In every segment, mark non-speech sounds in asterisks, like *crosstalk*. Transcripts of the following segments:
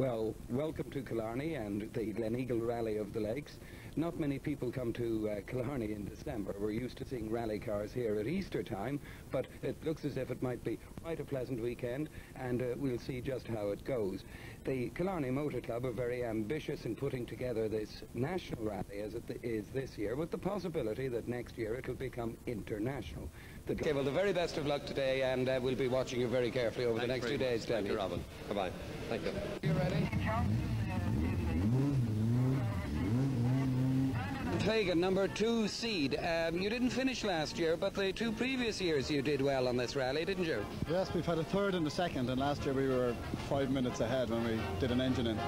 Well, welcome to Killarney and the Gleneagle Rally of the Lakes. Not many people come to uh, Killarney in December. We're used to seeing rally cars here at Easter time, but it looks as if it might be quite a pleasant weekend, and uh, we'll see just how it goes. The Killarney Motor Club are very ambitious in putting together this national rally as it is this year, with the possibility that next year it will become international. The okay, well, the very best of luck today, and uh, we'll be watching you very carefully over Thanks the next two days, Thank you, Robin. Bye-bye. Thank you. You ready? Fagan, number two seed. Um, you didn't finish last year, but the two previous years you did well on this rally, didn't you? Yes, we've had a third and a second, and last year we were five minutes ahead when we did an engine in.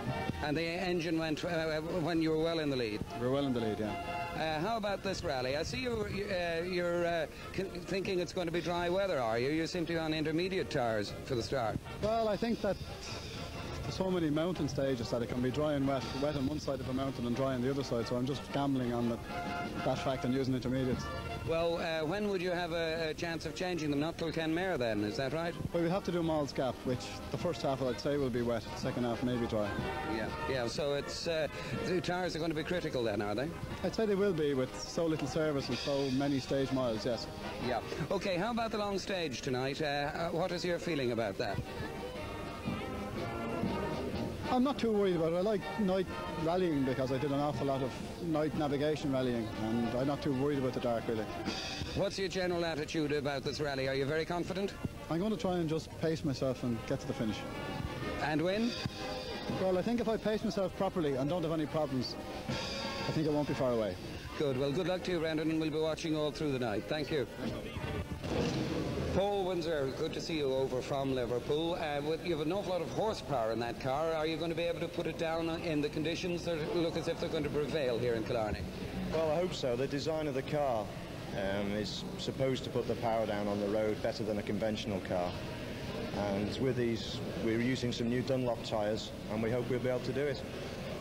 And the engine went uh, when you were well in the lead? We were well in the lead, yeah. Uh, how about this rally? I see you, uh, you're uh, thinking it's going to be dry weather, are you? You seem to be on intermediate tyres for the start. Well, I think that there's so many mountain stages that it can be dry and wet, wet on one side of a mountain and dry on the other side, so I'm just gambling on the, that fact and using intermediates. Well, uh, when would you have a, a, chance of changing them? Not till Kenmare then, is that right? Well, we have to do Moll's Gap, which the first half I'd say will be wet, second half maybe dry. Yeah, yeah, so it's, uh, the tyres are going to be critical then, are they? I'd say they will be with so little service and so many stage miles, yes. Yeah. Okay, how about the long stage tonight? Uh, uh what is your feeling about that? I'm not too worried about it. I like night rallying because I did an awful lot of night navigation rallying and I'm not too worried about the dark really. What's your general attitude about this rally? Are you very confident? I'm going to try and just pace myself and get to the finish. And win? Well, I think if I pace myself properly and don't have any problems, I think I won't be far away. Good. Well, good luck to you, Brendan, and we'll be watching all through the night. Thank you. Windsor, good to see you over from Liverpool. Uh, with, you have an awful lot of horsepower in that car. Are you going to be able to put it down in the conditions that look as if they're going to prevail here in Killarney? Well, I hope so. The design of the car um, is supposed to put the power down on the road better than a conventional car. And with these, we're using some new Dunlop tyres, and we hope we'll be able to do it.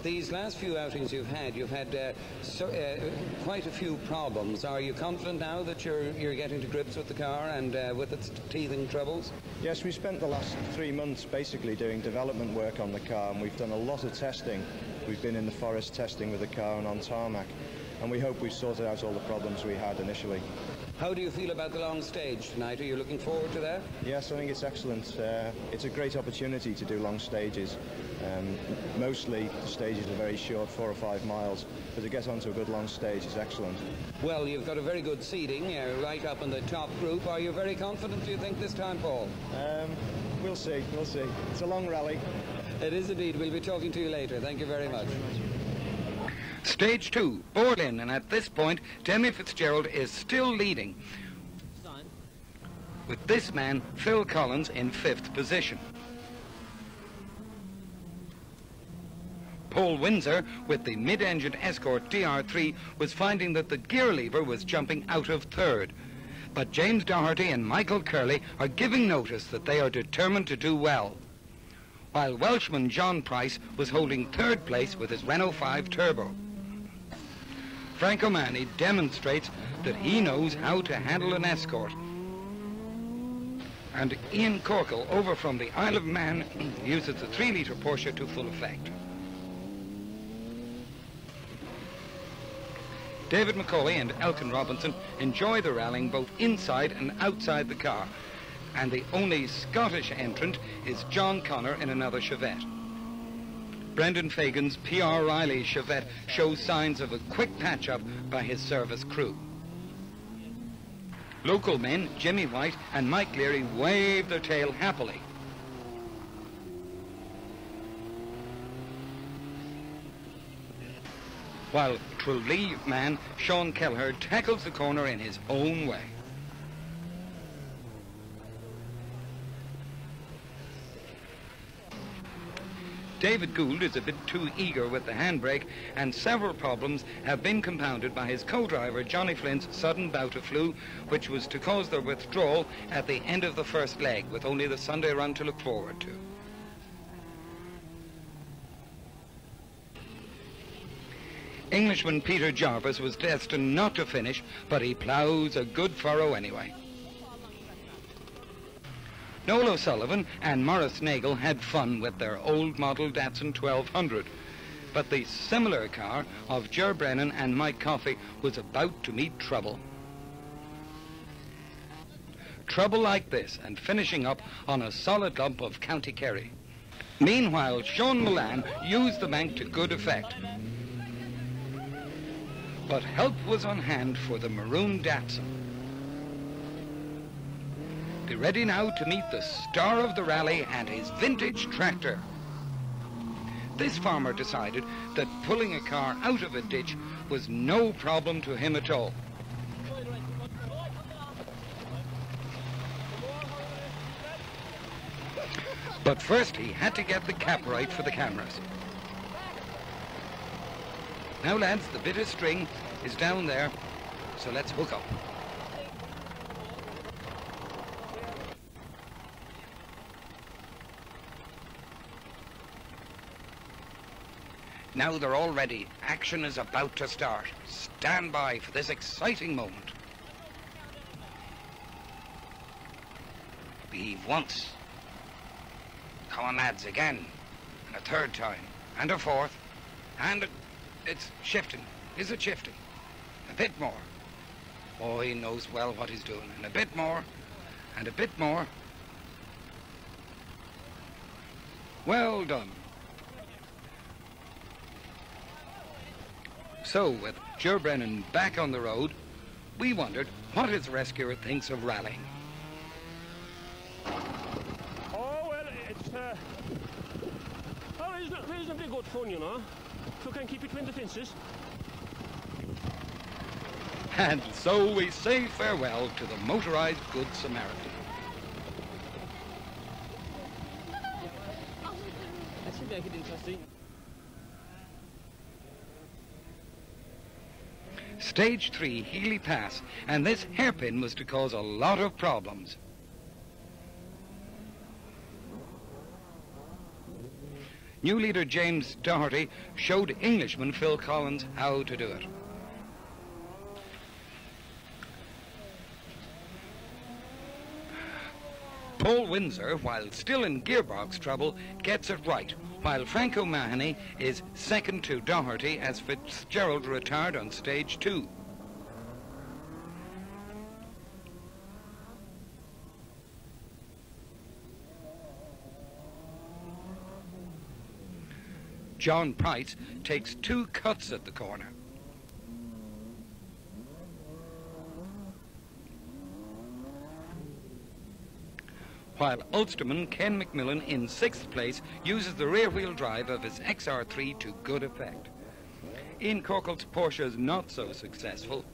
These last few outings you've had, you've had uh, so, uh, quite a few problems. Are you confident now that you're you're getting to grips with the car and uh, with its teething troubles? Yes, we spent the last three months basically doing development work on the car, and we've done a lot of testing. We've been in the forest testing with the car and on tarmac, and we hope we've sorted out all the problems we had initially. How do you feel about the long stage tonight? Are you looking forward to that? Yes, I think it's excellent. Uh, it's a great opportunity to do long stages. Um, mostly the stages are very short, four or five miles, but to get onto a good long stage is excellent. Well, you've got a very good seating, uh, right up in the top group. Are you very confident, do you think, this time, Paul? Um, we'll see, we'll see. It's a long rally. It is indeed. We'll be talking to you later. Thank you very Thanks much. Very much. Stage two, Borlin, and at this point, Demi Fitzgerald is still leading. With this man, Phil Collins, in fifth position. Paul Windsor, with the mid-engine Escort DR3, was finding that the gear lever was jumping out of third. But James Doherty and Michael Curley are giving notice that they are determined to do well. While Welshman John Price was holding third place with his Renault 5 Turbo. Frank O'Mahony demonstrates that he knows how to handle an escort. And Ian Corkle, over from the Isle of Man, *clears throat* uses the 3-litre Porsche to full effect. David McCauley and Elkin Robinson enjoy the rallying both inside and outside the car. And the only Scottish entrant is John Connor in another Chevette. Brendan Fagan's P.R. Riley Chevette shows signs of a quick patch-up by his service crew. Local men, Jimmy White and Mike Leary, wave their tail happily. While Tralee man Sean Kelleher tackles the corner in his own way. David Gould is a bit too eager with the handbrake, and several problems have been compounded by his co-driver Johnny Flynn's sudden bout of flu, which was to cause their withdrawal at the end of the first leg, with only the Sunday run to look forward to. Englishman Peter Jarvis was destined not to finish, but he ploughs a good furrow anyway. Noel O'Sullivan and Morris Nagel had fun with their old model Datsun 1200. But the similar car of Ger Brennan and Mike Coffey was about to meet trouble. Trouble like this and finishing up on a solid lump of County Kerry. Meanwhile, Sean Milan used the bank to good effect. But help was on hand for the maroon Datsun. Be ready now to meet the star of the rally and his vintage tractor. This farmer decided that pulling a car out of a ditch was no problem to him at all. But first he had to get the cap right for the cameras. Now lads, the bit of string is down there, so let's hook up. Now they're all ready. Action is about to start. Stand by for this exciting moment. Beeve once. Come on, lads, again. And a third time. And a fourth. And a... it's shifting. Is it shifting? A bit more. Oh, he knows well what he's doing. And a bit more. And a bit more. Well done. So, with Joe Brennan back on the road, we wondered what his rescuer thinks of rallying. Oh, well, it's, uh, reasonably, reasonably good fun, you know. Can keep between the fences. And so we say farewell to the motorized Good Samaritan. That should make it interesting. Stage 3, Healy Pass, and this hairpin was to cause a lot of problems. New leader James Doherty showed Englishman Phil Collins how to do it. Paul Windsor, while still in gearbox trouble, gets it right, while Frank O'Mahony is second to Doherty as Fitzgerald retired on stage two. John Price takes two cuts at the corner. while Ulsterman Ken McMillan in sixth place uses the rear-wheel drive of his XR3 to good effect. Ian Corkle's Porsche is not so successful,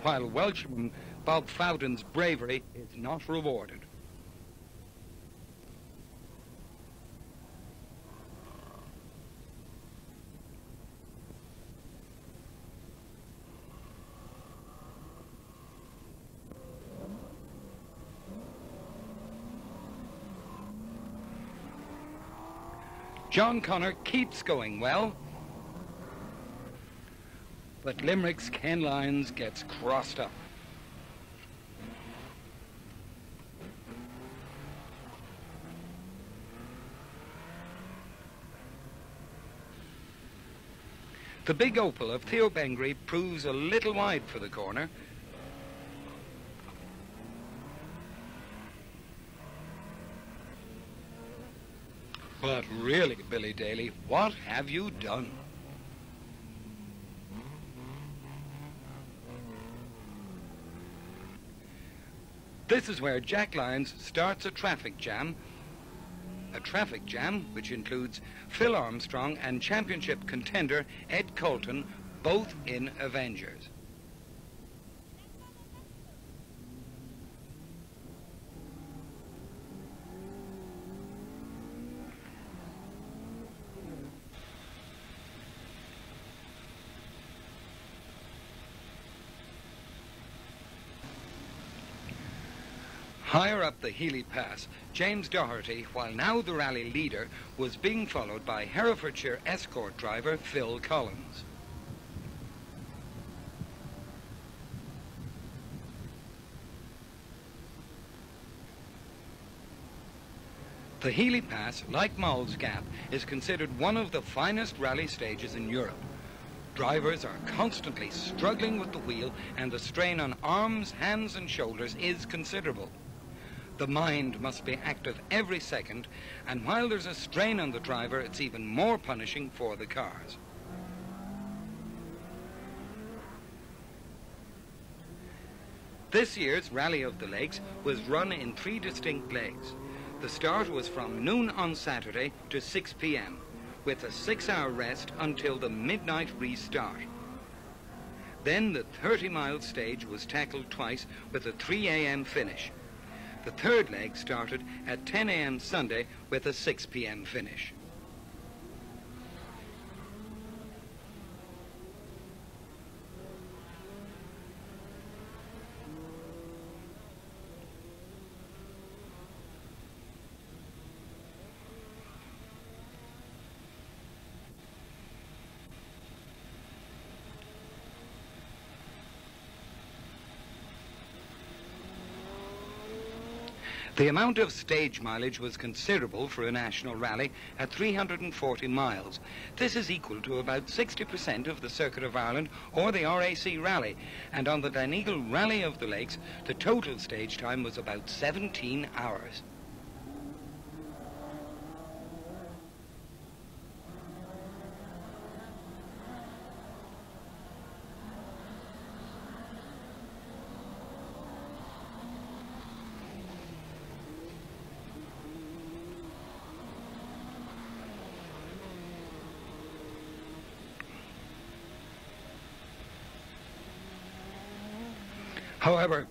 while Welshman Bob Fowden's bravery is not rewarded. John Connor keeps going well. But Limerick's Ken Lyons gets crossed up. The big Opel of Theo Bengry proves a little wide for the corner. But really, Billy Daly, what have you done? This is where Jack Lyons starts a traffic jam. A traffic jam which includes Phil Armstrong and championship contender Ed Colton, both in Avengers. Higher up the Healy Pass, James Doherty, while now the rally leader, was being followed by Herefordshire escort driver Phil Collins. The Healy Pass, like Moll's Gap, is considered one of the finest rally stages in Europe. Drivers are constantly struggling with the wheel and the strain on arms, hands and shoulders is considerable. The mind must be active every second, and while there's a strain on the driver, it's even more punishing for the cars. This year's Rally of the Lakes was run in three distinct legs. The start was from noon on Saturday to 6 p.m., with a six-hour rest until the midnight restart. Then the 30-mile stage was tackled twice with a 3 a.m. finish. The third leg started at 10 a.m. Sunday with a 6 p.m. finish. The amount of stage mileage was considerable for a national rally at 340 miles. This is equal to about 60% of the Circuit of Ireland or the RAC Rally. And on the Gleneagle Rally of the Lakes, the total stage time was about 17 hours. However,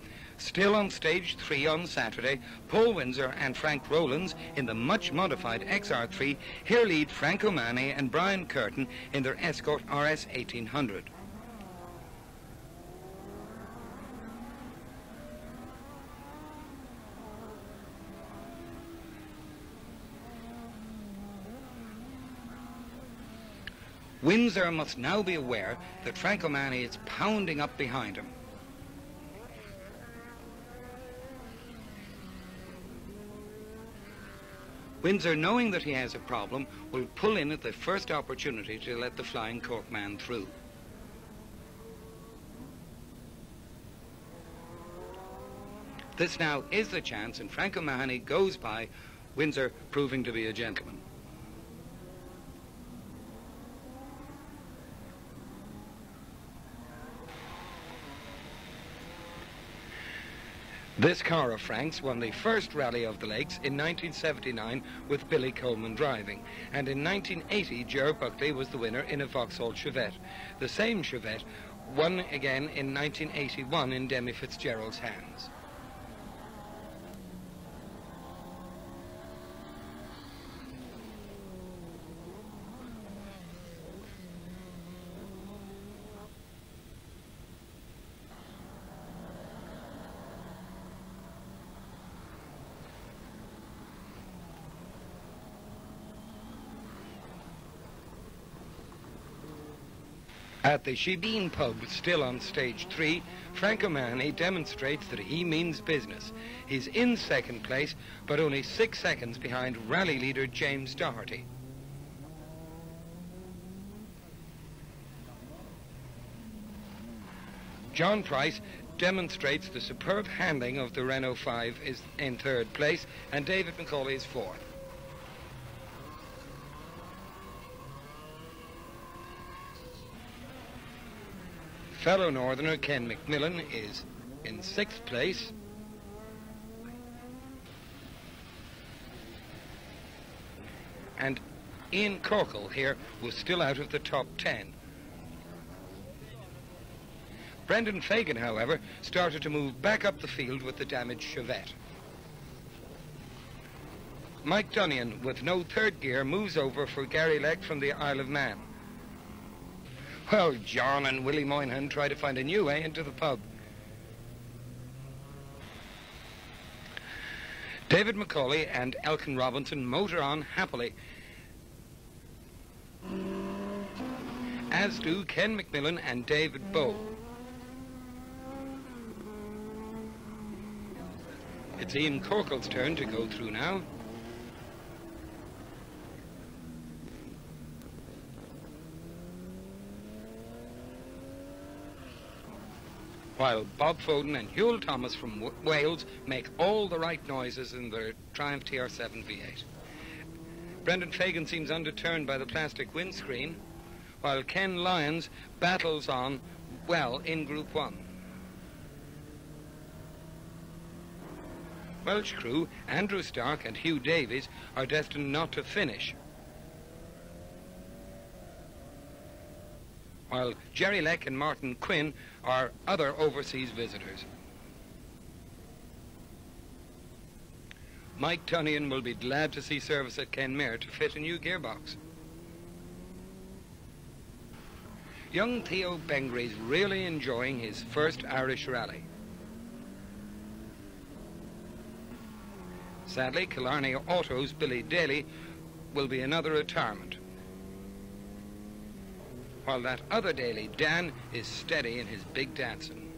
still on stage three on Saturday, Paul Windsor and Frank Rowlands in the much modified XR3 here lead Frank O'Mahony and Brian Curtin in their Escort RS 1800. Windsor must now be aware that Frank O'Mahony is pounding up behind him. Windsor, knowing that he has a problem, will pull in at the first opportunity to let the flying cork man through. This now is the chance, and Frank O'Mahony goes by, Windsor proving to be a gentleman. This car of Frank's won the first Rally of the Lakes in 1979 with Billy Coleman driving, and in 1980 Joe Buckley was the winner in a Vauxhall Chevette. The same Chevette won again in 1981 in Demi Fitzgerald's hands. At the Shebeen pub, still on stage three, Frank O'Mahony demonstrates that he means business. He's in second place, but only six seconds behind rally leader James Doherty. John Price demonstrates the superb handling of the Renault 5 is in third place, and David McCauley is fourth. Fellow northerner Ken McMillan is in sixth place. And Ian Corkle here was still out of the top ten. Brendan Fagan, however, started to move back up the field with the damaged Chevette. Mike Dunnion, with no third gear, moves over for Gary Legg from the Isle of Man. Well, John and Willie Moynihan try to find a new way into the pub. David McCauley and Elkin Robinson motor on happily. As do Ken McMillan and David Bowe. It's Ian Corkle's turn to go through now. While Bob Fowden and Hywel Thomas from Wales make all the right noises in their Triumph TR7 V8. Brendan Fagan seems undeterred by the plastic windscreen, while Ken Lyons battles on well in Group 1. Welsh crew Andrew Stark and Hugh Davies are destined not to finish. While Jerry Leck and Martin Quinn are other overseas visitors. Mike Dunnion will be glad to see service at Kenmare to fit a new gearbox. Young Theo Bengry is really enjoying his first Irish rally. Sadly, Killarney Auto's Billy Daly will be another retirement. While that other Daly, Dan, is steady in his big dancing.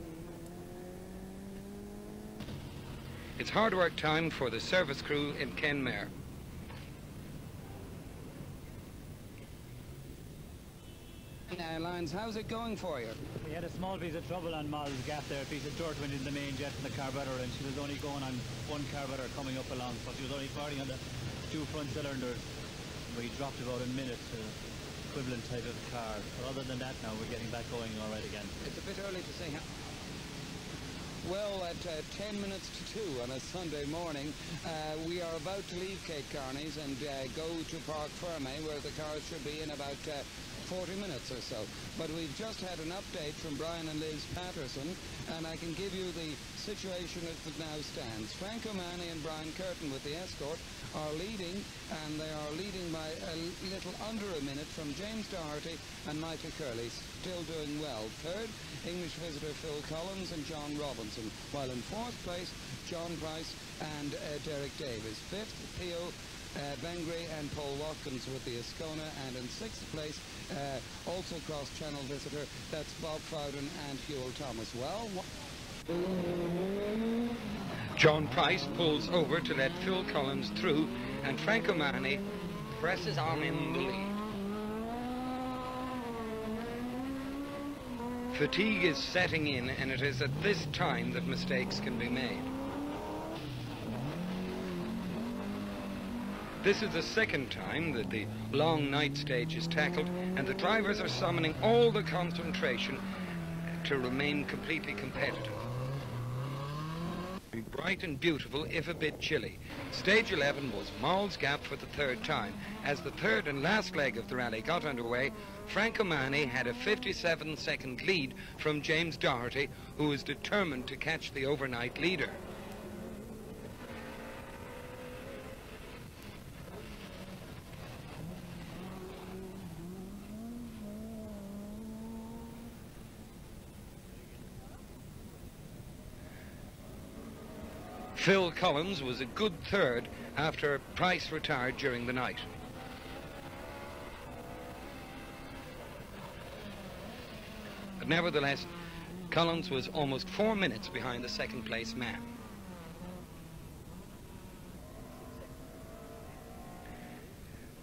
It's hard work time for the service crew in Kenmare. Now, Lyons, how's it going for you? We had a small piece of trouble on Moll's gap there. A piece of dirt went in the main jet and the carburetor, and she was only going on one carburetor coming up along, so she was only firing on the two front cylinders. We dropped about a minute to equivalent type of car. But other than that, now we're getting back going all right again. It's a bit early to say. Well, at uh, 10 minutes to 2 on a Sunday morning, uh, we are about to leave Kate Kearney's and uh, go to Parc Fermé, where the cars should be in about uh, 40 minutes or so. But we've just had an update from Brian and Liz Patterson, and I can give you the situation as it now stands. Frank O'Mahony and Brian Curtin with the escort are leading, and they are leading by a little under a minute from James Doherty and Michael Curley, still doing well. Third, English visitor Phil Collins and John Robinson, while in fourth place, John Price and uh, Derek Davis. Fifth, Theo uh, Bengry and Paul Watkins with the Ascona, and in sixth place, uh, also cross-channel visitor, that's Bob Fowden and Hywel Thomas. Well, John Price pulls over to let Phil Collins through, and Frank O'Mahony presses on in the lead. Fatigue is setting in, and it is at this time that mistakes can be made. This is the second time that the long night stage is tackled, and the drivers are summoning all the concentration to remain completely competitive. Bright and beautiful, if a bit chilly. Stage 11 was Moll's Gap for the third time. As the third and last leg of the rally got underway, Frank O'Mahony had a 57-second lead from James Doherty, who was determined to catch the overnight leader. Phil Collins was a good third after Price retired during the night. But nevertheless, Collins was almost four minutes behind the second place man.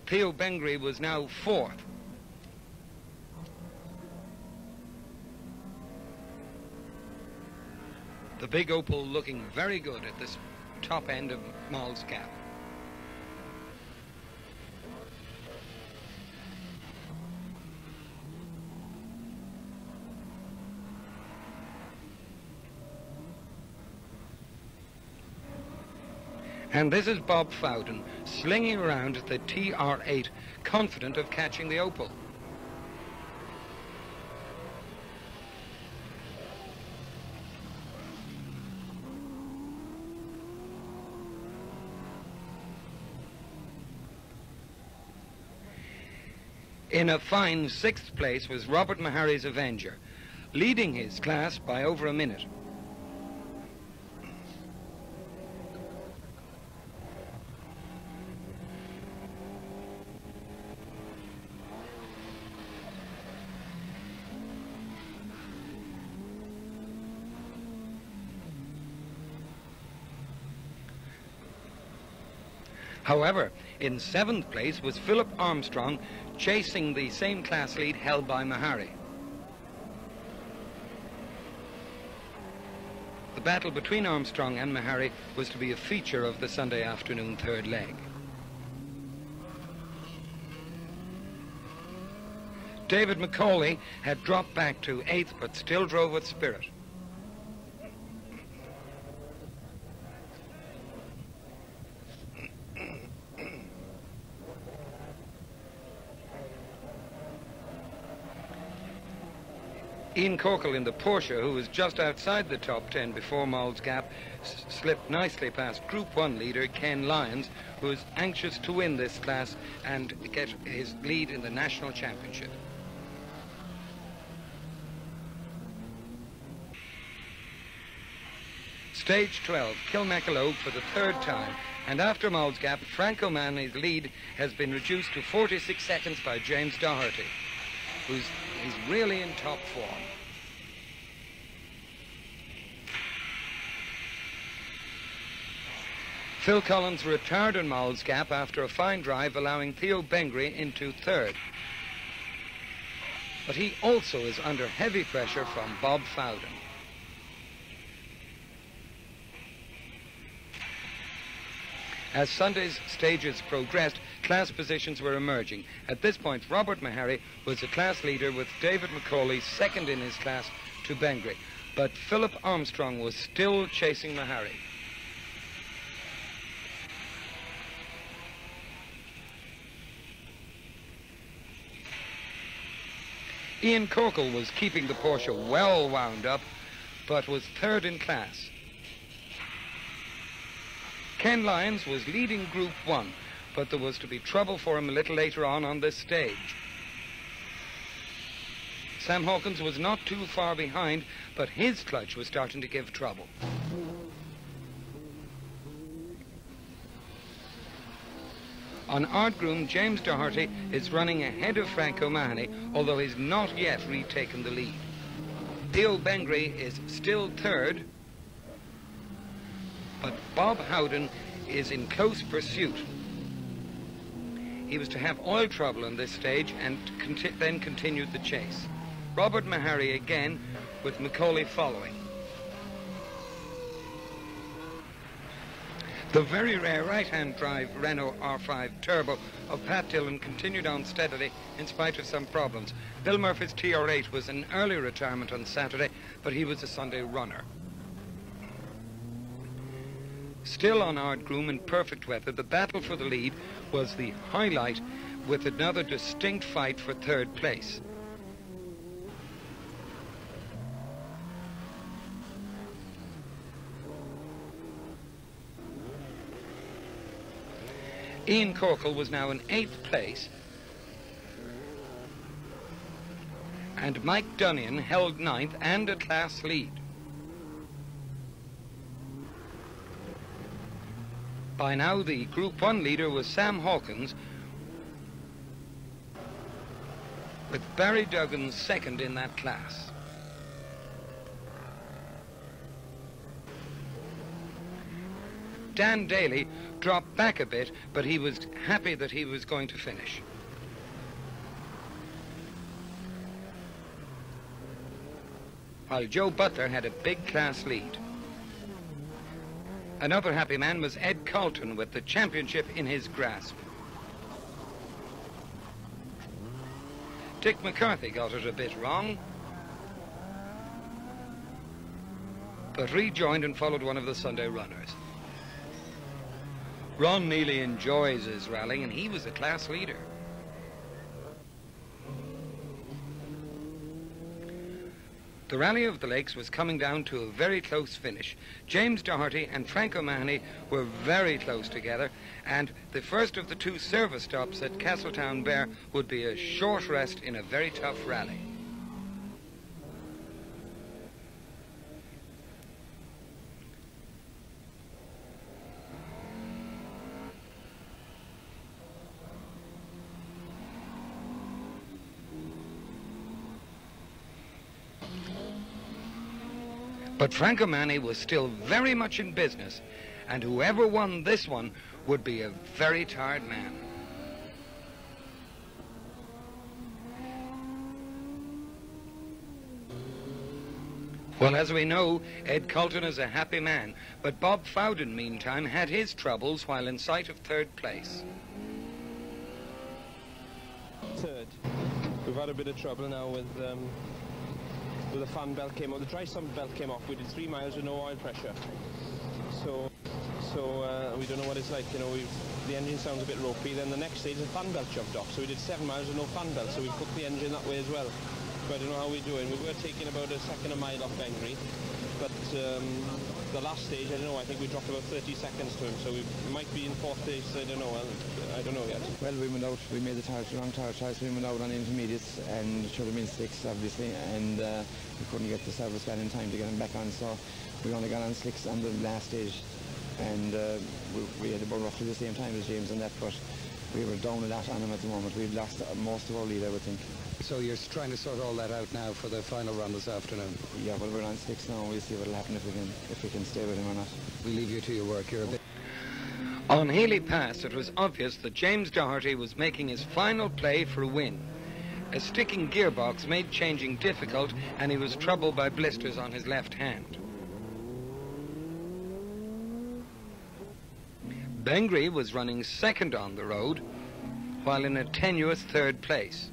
Theo Bengry was now fourth. The big Opel looking very good at this top end of Moll's Gap. And this is Bob Fowden slinging around the TR8, confident of catching the Opel. In a fine sixth place was Robert Meharry's Avenger, leading his class by over a minute. However, in seventh place was Philip Armstrong chasing the same class lead held by Meharry. battle between Armstrong and Meharry was to be a feature of the Sunday afternoon third leg. David McCauley had dropped back to eighth but still drove with spirit. Ian Corkle in the Porsche, who was just outside the top 10 before Moll's Gap, slipped nicely past Group 1 leader Ken Lyons, who is anxious to win this class and get his lead in the national championship. Stage 12, Kilmacalogue for the third time. And after Moll's Gap, Frank O'Mahony's lead has been reduced to 46 seconds by James Doherty, who's he's really in top form. Phil Collins retired in Moll's Gap after a fine drive, allowing Theo Bengry into third. But he also is under heavy pressure from Bob Fowden. As Sunday's stages progressed, class positions were emerging. At this point, Robert Meharry was the class leader with David McCauley second in his class to Bengry. But Philip Armstrong was still chasing Meharry. Ian Corkle was keeping the Porsche well wound up, but was third in class. Ken Lyons was leading Group 1, but there was to be trouble for him a little later on on this stage. Sam Hawkins was not too far behind, but his clutch was starting to give trouble. On Ardgroom, James Doherty is running ahead of Frank O'Mahony, although he's not yet retaken the lead. Theo Bengry is still third, but Bob Fowden is in close pursuit. He was to have oil trouble in this stage and conti then continued the chase. Robert Meharry again with McCauley following. The very rare right-hand drive Renault R5 Turbo of Pat Dillon continued on steadily in spite of some problems. Bill Murphy's TR8 was an early retirement on Saturday, but he was a Sunday runner. Still on Ardgroom in perfect weather, the battle for the lead was the highlight with another distinct fight for third place. Ian Corkle was now in eighth place. And Mike Dunnion held ninth and a class lead. By now, the Group 1 leader was Sam Hawkins, with Barry Duggan second in that class. Dan Daly dropped back a bit, but he was happy that he was going to finish. While Joe Butler had a big class lead. Another happy man was Ed Colton with the championship in his grasp. Dick McCarthy got it a bit wrong, but rejoined and followed one of the Sunday runners. Ron Neely enjoys his rally, and he was a class leader. The Rally of the Lakes was coming down to a very close finish. James Doherty and Frank O'Mahony were very close together, and the first of the two service stops at Castletown Castletownbere would be a short rest in a very tough rally. But Frank O'Mahony was still very much in business, and whoever won this one would be a very tired man. Well, as we know, Ed Colton is a happy man, but Bob Fowden, meantime, had his troubles while in sight of third place. Third, we've had a bit of trouble now with um, with the fan belt came off. The dry sump belt came off. We did three miles with no oil pressure. So, so uh, we don't know what it's like. You know, the engine sounds a bit ropey. Then the next stage, the fan belt jumped off. So we did seven miles with no fan belt. So we cooked the engine that way as well. But I don't know how we're doing. We were taking about a second a mile off Bengry, but um, the last stage, I don't know. I think we dropped about 30 seconds to him. So we might be in fourth place. I don't know. I, I don't know yet. Well, we went out, we made the tire, wrong tire choice, we went out on intermediates and should have been slicks, obviously, and uh, we couldn't get the service van in time to get him back on, so we only got on slicks on the last stage, and uh, we, we had about roughly the same time as James on that, but we were down a lot on him at the moment. We'd lost most of our lead, I would think. So you're trying to sort all that out now for the final run this afternoon? Yeah, well, we're on six now, we'll see what'll happen if we can, if we can stay with him or not. We leave you to your work. You're a bit... On Healy Pass, it was obvious that James Doherty was making his final play for a win. A sticking gearbox made changing difficult, and he was troubled by blisters on his left hand. Bengry was running second on the road, while in a tenuous third place.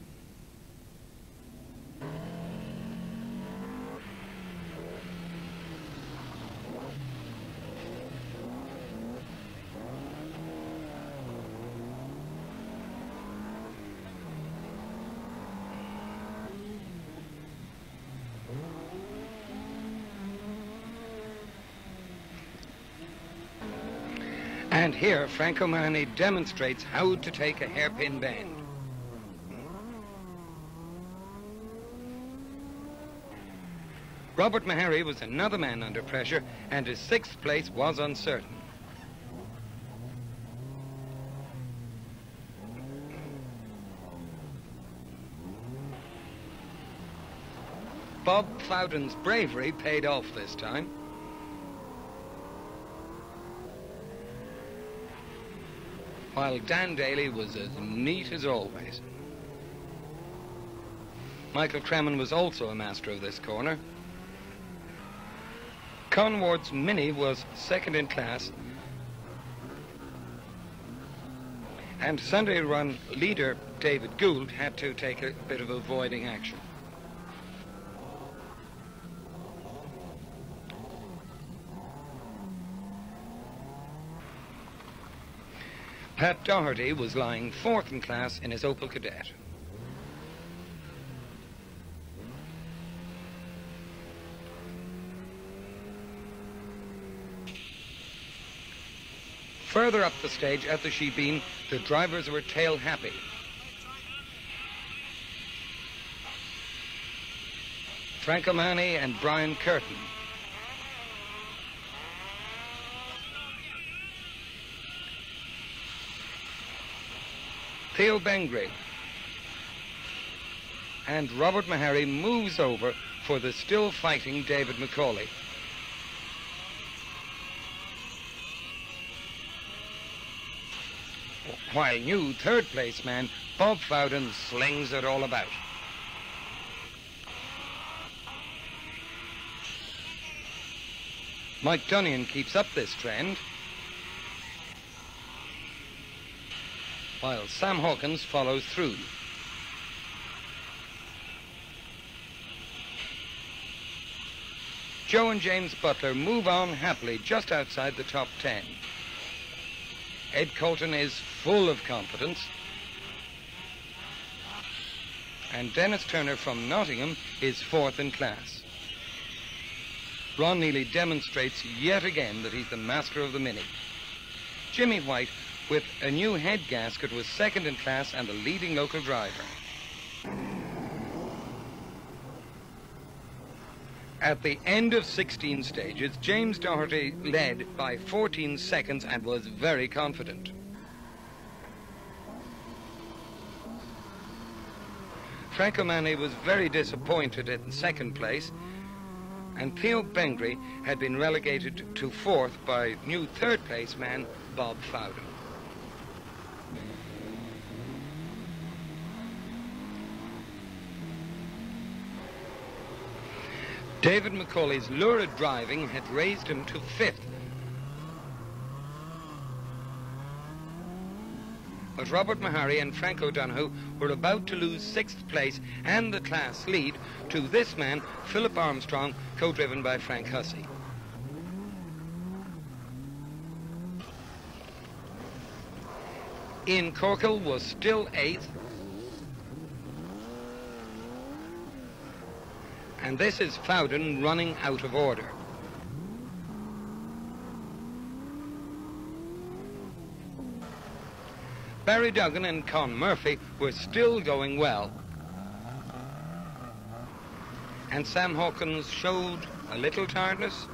And here, Franco O'Mahony demonstrates how to take a hairpin bend. Robert Meharry was another man under pressure, and his sixth place was uncertain. Bob Fowden's bravery paid off this time. While Dan Daly was as neat as always. Michael Cremin was also a master of this corner. Conward's Mini was second in class. And Sunday run leader David Gould had to take a bit of avoiding action. Pat Doherty was lying fourth in class in his Opel Kadett. Further up the stage at the Shebeen, the drivers were tail happy. Frank O'Mahony and Brian Curtin Theo Bengry. And Robert Meharry moves over for the still fighting David McCauley. While new third place man Bob Fowden slings it all about. Mike Dunnion keeps up this trend. While Sam Hawkins follows through. Joe and James Butler move on happily just outside the top 10. Ed Colton is full of confidence. And Dennis Turner from Nottingham is fourth in class. Ron Neely demonstrates yet again that he's the master of the Mini. Jimmy White with a new head gasket was second in class and the leading local driver. At the end of 16 stages, James Doherty led by 14 seconds and was very confident. Frank O'Mahony was very disappointed in second place, and Theo Bengry had been relegated to fourth by new third place man Bob Fowden. David Macaulay's lurid driving had raised him to fifth. But Robert Mahari and Frank O'Donoghue were about to lose sixth place and the class lead to this man, Philip Armstrong, co-driven by Frank Hussey. Ian Corkhill was still eighth. And this is Fowden running out of order. Barry Duggan and Con Murphy were still going well. And Sam Hawkins showed a little tiredness.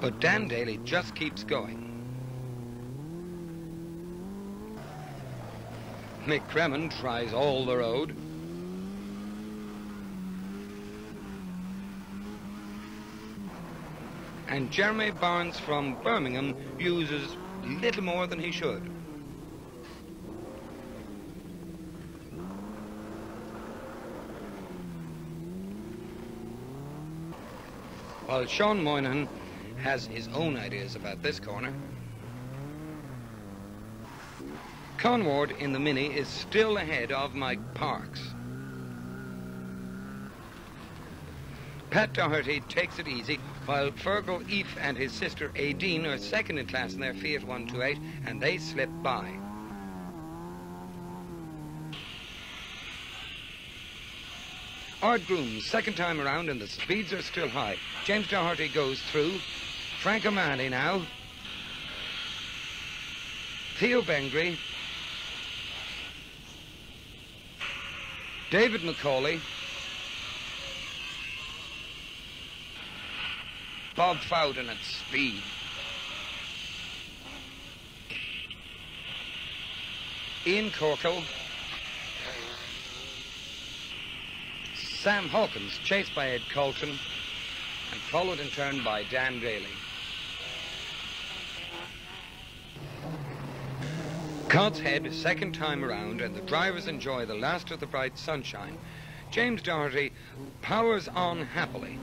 But Dan Daly just keeps going. Mick Cremen tries all the road. And Jeremy Barnes from Birmingham uses little more than he should. While Sean Moynihan has his own ideas about this corner. Conward in the Mini is still ahead of Mike Parks. Pat Doherty takes it easy, while Fergal Eef and his sister Aideen are second in class in their Fiat 128, and they slip by. Art Groom, second time around, and the speeds are still high. James Doherty goes through. Frank O'Mahony now. Theo Bengry. David Macaulay. Bob Fowden at speed. Ian Corkhill. Sam Hawkins, chased by Ed Colton, and followed in turn by Dan Daly. Cod's Head, second time around, and the drivers enjoy the last of the bright sunshine. James Doherty powers on happily.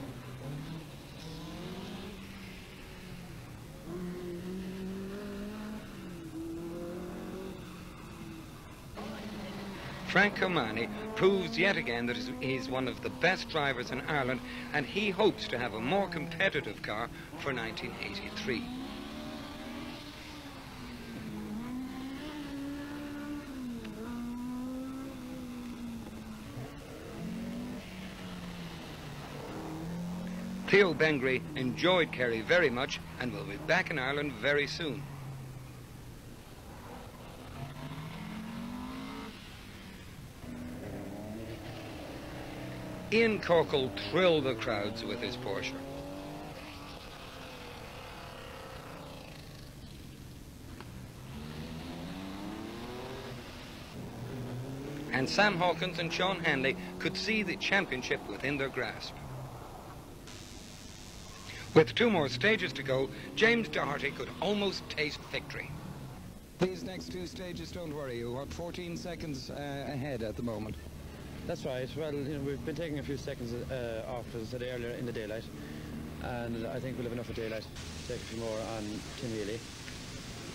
Frank O'Mahony proves yet again that he's one of the best drivers in Ireland and he hopes to have a more competitive car for 1983. Theo Bengry enjoyed Kerry very much and will be back in Ireland very soon. Ian Corkhill thrilled the crowds with his Porsche. And Sam Hawkins and Sean Hanley could see the championship within their grasp. With two more stages to go, James Doherty could almost taste victory. These next two stages don't worry you. What, 14 seconds uh, ahead at the moment? That's right. Well, you know, we've been taking a few seconds uh, off, as I said earlier, in the daylight. And I think we'll have enough of daylight to take a few more on Tim Healy.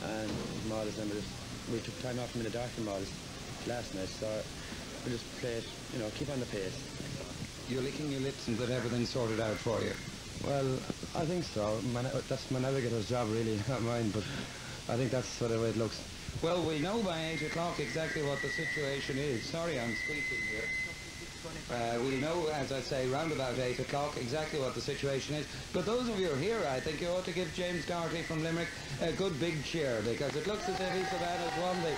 And Miles, and we, just, we took time off from in the dark in Miles last night, so we'll just play it, you know, keep on the pace. You're licking your lips and that everything's sorted out for you. Well, I think so. My, that's my navigator's job, really, *laughs* not mine, but I think that's sort of the way it looks. Well, we know by 8 o'clock exactly what the situation is. Sorry I'm squeaking here. Uh, we'll know, as I say, round about 8 o'clock exactly what the situation is. But those of you who are here, I think you ought to give James Doherty from Limerick a good big cheer because it looks as if he's about as won the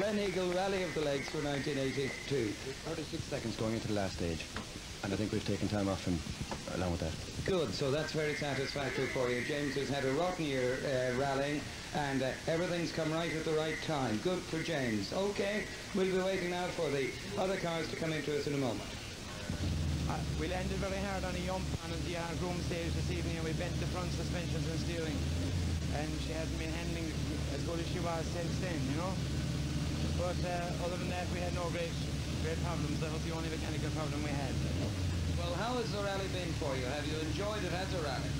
Gleneagle Rally of the Lakes for 1982. 36 seconds going into the last stage. And I think we've taken time off him along with that. Good, so that's very satisfactory for you. James has had a rotten year uh, rallying and uh, everything's come right at the right time. Good for James. Okay, we'll be waiting now for the other cars to come into us in a moment. Uh, we landed very hard on a yump on the uh, groom stage this evening and we bent the front suspensions and steering and she hasn't been handling as good as she was since then, you know. But uh, other than that, we had no great great problems. That was the only mechanical problem we had. Well, how has the rally been for you? Have you enjoyed it as a rally?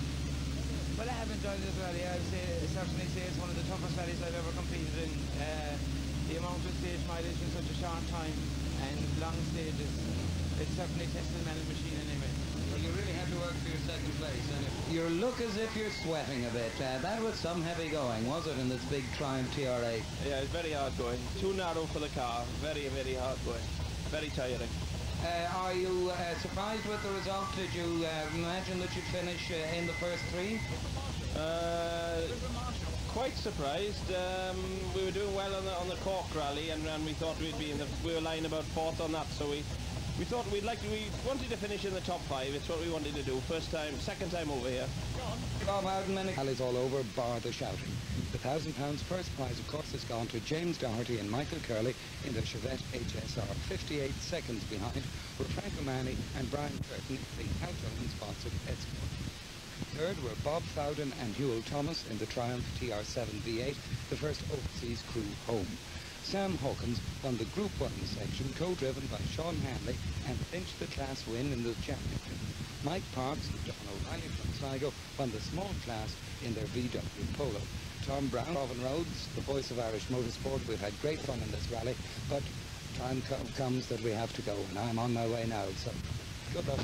Well, I have enjoyed this rally. I would say, certainly say it's one of the toughest rallies I've ever competed in. Uh, the amount of stage mileage in such a short time and long stages, it certainly tests the mental machine anyway. Well, you really have to work for your second place. And you look as if you're sweating a bit. Uh, that was some heavy going, was it, in this big Triumph TR8? Yeah, it's very hard going. Too narrow for the car. Very, very hard going. Very tiring. Uh, are you uh, surprised with the result? Did you uh, imagine that you'd finish uh, in the first three? Uh, quite surprised. Um, we were doing well on the, on the Cork rally, and, and we thought we'd be in the. We were lying about fourth on that, so we we thought we'd like to, we wanted to finish in the top five. It's what we wanted to do. First time, second time over here. Bob Fowden and Rallies all over, bar the shouting. The thousand pounds first prize, of course, has gone to James Doherty and Michael Curley in the Chevette HSR. 58 seconds behind were Frank O'Mahony and Brian Curtin, the Caltrone sponsored Escort. Third were Bob Fowden and Hywel Thomas in the Triumph TR7 V8, the first overseas crew home. Sam Hawkins won the Group 1 section, co-driven by Sean Hanley, and clinched the class win in the championship. Mike Parks and John O'Reilly from Sligo won the small class in their VW Polo. Tom Brown, Robin Rhodes, the voice of Irish motorsport. We've had great fun in this rally, but time co comes that we have to go, and I'm on my way now, so good luck.